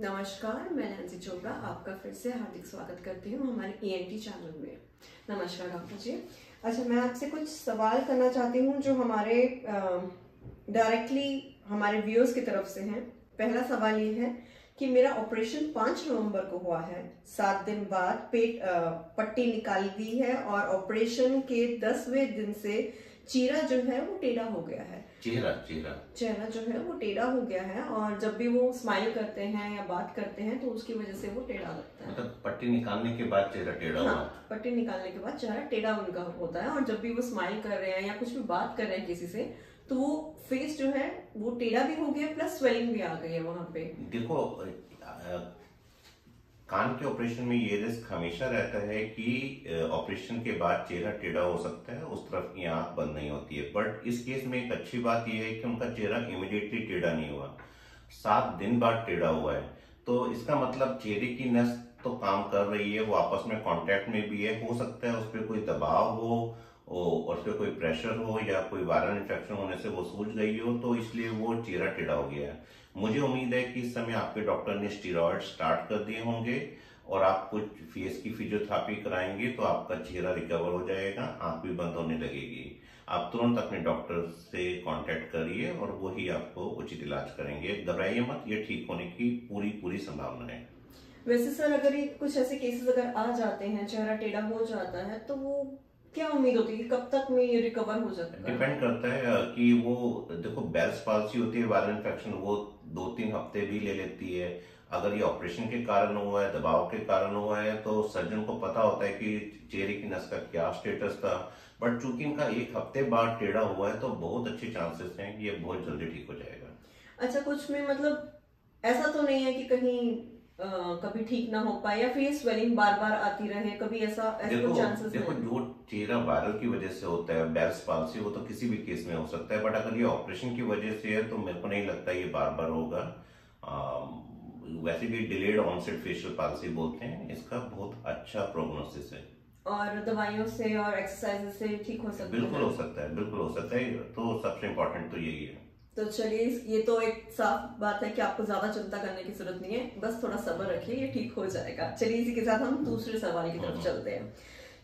नमस्कार, मैं नैन्सी चोपड़ा आपका फिर से हार्दिक स्वागत करती हूँ हमारे ई चैनल में। नमस्कार डॉक्टर जी। अच्छा मैं आपसे कुछ सवाल करना चाहती हूँ जो हमारे डायरेक्टली हमारे व्यूअर्स की तरफ़ से हैं। पहला सवाल ये है कि मेरा ऑपरेशन पाँच नवंबर को हुआ है। सात दिन बाद पेट पट्टी निकाल दी है और ऑपरेशन के दसवें दिन से चीरा जो है वो टेढ़ा हो गया है। चेहरा चेहरा। चेहरा जो है वो टेढ़ा हो गया है और जब भी वो स्माइल करते हैं या बात करते हैं तो उसकी वजह से वो टेढ़ा लगता है। मतलब पट्टी निकालने के बाद चेहरा टेढ़ा हाँ हुआ पट्टी निकालने के बाद चेहरा टेढ़ा उनका होता है और जब भी वो स्माइल कर रहे हैं या कुछ भी बात कर रहे हैं किसी से तो वो फेस जो है वो टेढ़ा भी हो गया प्लस स्वेलिंग भी आ गई है वहाँ पे। देखो कान के ऑपरेशन में ये रिस्क हमेशा रहता है कि ऑपरेशन के बाद चेहरा टेढ़ा हो सकता है, उस तरफ़ की आँख बंद नहीं होती है। बट इस केस में एक अच्छी बात यह है कि उनका चेहरा इमिडिएटली टेढ़ा नहीं हुआ। सात दिन बाद टेढ़ा हुआ है। तो इसका मतलब चेहरे की नस तो काम कर रही है, वो आपस में कांटेक्ट में भी है, हो सकता है उस पर कोई दबाव हो और उस पर कोई प्रेशर हो, या कोई वायरल इन्फेक्शन होने से वो सूझ गई हो तो इसलिए वो चेहरा टेढ़ा हो गया है। मुझे उम्मीद है कि इस समय आपके डॉक्टर ने स्टीरॉयड स्टार्ट कर दिए होंगे और आप कुछ फेस की फिजियोथेरेपी कराएँगे तो आपका चेहरा रिकवर हो जाएगा, आँख भी बंद होने लगेगी। आप तुरंत अपने डॉक्टर से कांटेक्ट करिए और वही आपको उचित इलाज करेंगे। घबराइए मत, ये ठीक होने की पूरी पूरी संभावना है। वैसे सर, अगर ये कुछ ऐसे केसेस अगर आ जाते हैं, चेहरा टेढ़ा हो जाता है तो वो क्या उम्मीद होती है कब तक में ये रिकवर हो जाता है? डिपेंड करता है कि वो देखो बेल्स पालसी होती है वायरल इन्फेक्शन वो दो तीन हफ़्ते भी ले लेती है। अगर ये ऑपरेशन के कारण हुआ है दबाव के कारण हुआ है तो सर्जन को पता होता है कि चेहरे की नस का क्या स्टेटस था। बट चूँकि इनका एक हफ़्ते बाद टेढ़ा हुआ है तो बहुत अच्छे चांसेस हैं कि ये बहुत जल्दी ठीक हो जाएगा। अच्छा कुछ में मतलब ऐसा तो नहीं है कि कहीं कभी ठीक ना हो पाए या फिर स्वेलिंग बार बार आती रहे कभी ऐसा ऐसे चांसेस देखो जो चेहरा वायरल की वजह से होता है बेल्स पालसी वो तो किसी भी केस में हो सकता है बट अगर ये ऑपरेशन की वजह से है तो मेरे को नहीं लगता ये बार बार होगा वैसे भी डिलेड ऑनसेट फेशियल पालसी बोलते हैं इसका बहुत अच्छा प्रोग्नोसिस है। और दवाइयों से और एक्सरसाइज से ठीक हो सकता है बिल्कुल है? हो सकता है बिल्कुल हो सकता है तो सबसे इम्पोर्टेंट तो यही है। तो चलिए ये तो एक साफ़ बात है कि आपको ज़्यादा चिंता करने की ज़रूरत नहीं है। बस थोड़ा सब्र रखिए ये ठीक हो जाएगा। चलिए इसी के साथ हम दूसरे सवाल की तरफ़ हम्म। चलते हैं।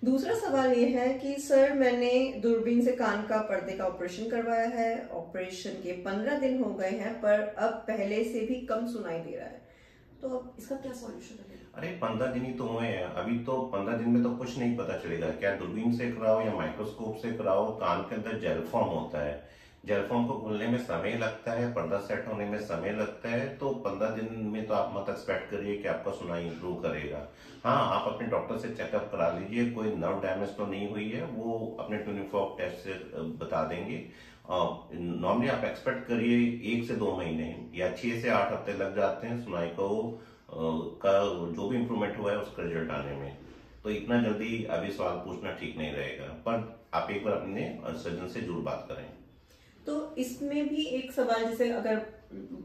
दूसरा सवाल ये है कि सर मैंने दूरबीन से कान का पर्दे का ऑपरेशन करवाया है। ऑपरेशन के पंद्रह दिन हो गए हैं पर अब पहले से भी कम सुनाई दे रहा है। तो अब इसका क्या सॉल्यूशन है? अरे पंद्रह दिन ही तो हुए हैं। अभी तो पंद्रह दिन में तो कुछ नहीं पता चलेगा। क्या दूरबीन से कराओ या माइक्रोस्कोप से कराओ कान के अंदर जेल फॉर्म होता है। जेल फॉर्म को खुलने में समय लगता है, पर्दा सेट होने में समय लगता है तो पंद्रह दिन में तो आप मत एक्सपेक्ट करिए कि आपका सुनाई इंप्रूव करेगा। हाँ आप अपने डॉक्टर से चेकअप करा लीजिए, कोई नर्व डैमेज तो नहीं हुई है, वो अपने ट्यूनिफॉक टेस्ट से बता देंगे। नॉर्मली आप एक्सपेक्ट करिए एक से दो महीने या छह से आठ हफ़्ते लग जाते हैं सुनाई को का जो भी इम्प्रूवमेंट हुआ है उसका रिज़ल्ट आने में। तो इतना जल्दी अभी सवाल पूछना ठीक नहीं रहेगा, पर आप एक बार अपने सर्जन से ज़रूर बात करें। तो इसमें भी एक सवाल, जैसे अगर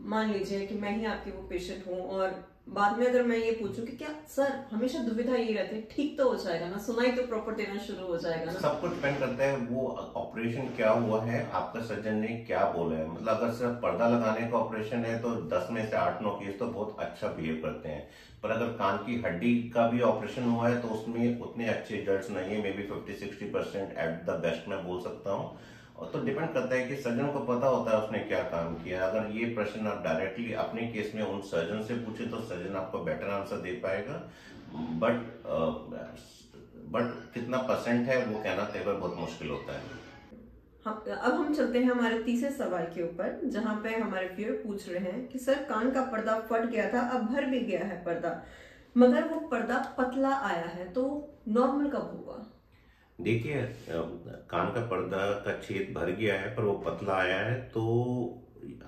मान लीजिए कि मैं ही आपकी वो पेशेंट हूँ और बाद में अगर मैं ये पूछूँ कि क्या सर, हमेशा दुविधा ये रहती है, ठीक तो हो जाएगा ना, सुनाई तो प्रॉपर देना शुरू हो जाएगा ना। सब कुछ डिपेंड करता है वो ऑपरेशन क्या हुआ है, आपका सर्जन ने क्या बोला है। मतलब अगर सिर्फ़ पर्दा लगाने का ऑपरेशन है तो 10 में से आठ नौ केस तो बहुत अच्छा बिहेव करते हैं। पर अगर कान की हड्डी का भी ऑपरेशन हुआ है तो उसमें उतने अच्छे रिज़ल्ट नहीं है maybe fifty sixty percent at the best मैं बोल सकता हूँ। और तो डिपेंड करता है कि सर्जन को पता होता है उसने क्या काम किया अगर ये प्रश्न आप डायरेक्टली अपने केस में उन सर्जन से पूछे तो सर्जन आपको बेटर आंसर दे पाएगा। बट बट कितना परसेंट है, वो कहना कई बार बहुत मुश्किल होता है। हम अब हम चलते हैं हमारे तीसरे सवाल के ऊपर, जहाँ पे हमारे व्यूअर पूछ रहे हैं कि, सर, कान का पर्दा फट गया था, अब भर भी गया है पर्दा। मगर वो पर्दा पतला आया है तो नॉर्मल कब होगा देखिए कान का पर्दा का छेद भर गया है, पर वो पतला आया है तो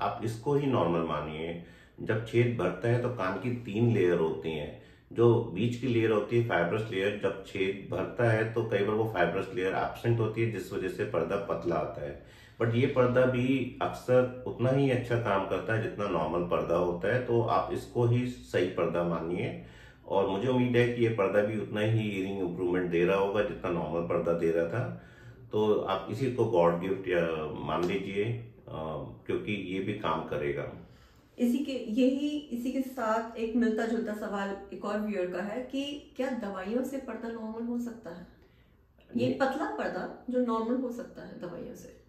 आप इसको ही नॉर्मल मानिए। जब छेद भरता है तो कान की तीन लेयर होती हैं। जो बीच की लेयर होती है फाइब्रस लेयर जब छेद भरता है तो कई बार वो फाइब्रस लेयर एबसेंट होती है, जिस वजह से पर्दा पतला आता है। बट ये पर्दा भी अक्सर उतना ही अच्छा काम करता है, जितना नॉर्मल पर्दा होता है तो आप इसको ही सही पर्दा मानिए। और मुझे उम्मीद है कि ये पर्दा भी उतना ही ईयरिंग इम्प्रूवमेंट दे रहा होगा जितना नॉर्मल पर्दा दे रहा था। तो आप इसी को गॉड गिफ्ट मान लीजिए क्योंकि ये भी काम करेगा। इसी के, यही, इसी के साथ एक मिलता जुलता सवाल एक और व्यूअर का है कि क्या दवाइयों से पर्दा नॉर्मल हो सकता है? ये पतला पर्दा जो नॉर्मल हो सकता है दवाइयों से।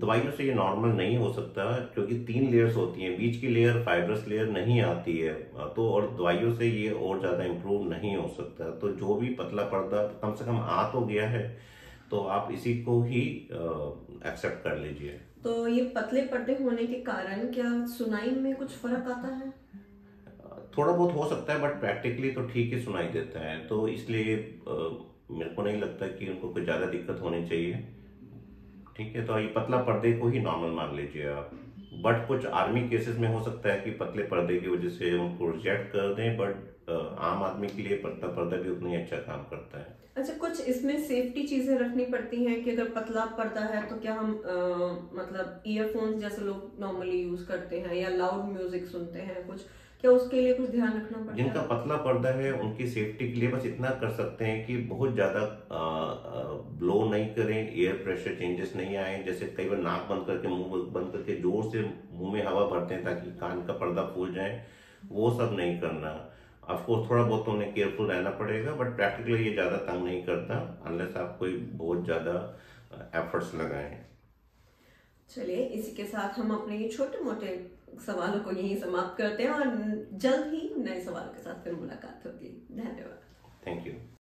दवाइयों से ये नॉर्मल नहीं हो सकता क्योंकि तीन लेयर्स होती हैं। बीच की लेयर फाइब्रस लेयर नहीं आती है। तो और दवाइयों से ये और ज़्यादा इम्प्रूव नहीं हो सकता। तो जो भी पतला पर्दा कम से कम आ तो गया है तो आप इसी को ही एक्सेप्ट कर लीजिए। तो ये पतले पर्दे होने के कारण क्या सुनाई में कुछ फ़र्क आता है? थोड़ा बहुत हो सकता है बट प्रैक्टिकली तो ठीक ही सुनाई देता है। तो इसलिए मेरे को नहीं लगता कि उनको कोई ज़्यादा दिक्कत होनी चाहिए। ठीक है तो ये पतला पर्दे को ही नॉर्मल मान लीजिए आप। बट कुछ आर्मी केसेस में हो सकता है कि पतले पर्दे की वजह से उनको रिजेक्ट कर दें बट आम आदमी के लिए पतला पर्दा भी उतना ही अच्छा काम करता है। अच्छा कुछ इसमें सेफ्टी चीज़ें रखनी पड़ती हैं कि अगर पतला पर्दा है तो क्या हम आ, मतलब ईयरफोन्स जैसे लोग नॉर्मली यूज़ करते हैं या लाउड म्यूज़िक सुनते हैं कुछ क्या उसके लिए कुछ ध्यान रखना पड़ता जिनका है? पतला पर्दा है उनकी सेफ्टी के लिए बस इतना कर सकते हैं कि बहुत ज़्यादा ब्लो नहीं करें एयर प्रेशर चेंजेस नहीं आए। जैसे कई बार नाक बंद करके मुँह बंद करके ज़ोर से मुँह में हवा भरते हैं ताकि कान का पर्दा फूल जाए वो सब नहीं करना। ऑफकोर्स थोड़ा बहुत तो उन्हें केयरफुल रहना पड़ेगा बट प्रैक्टिकली ये ज़्यादा तंग नहीं करता अनलेस आप कोई बहुत ज़्यादा एफर्ट्स लगाएँ। चलिए इसी के साथ हम अपने ये छोटे मोटे सवालों को यहीं समाप्त करते हैं और जल्द ही नए सवालों के साथ फिर मुलाकात होगी। धन्यवाद। Thank you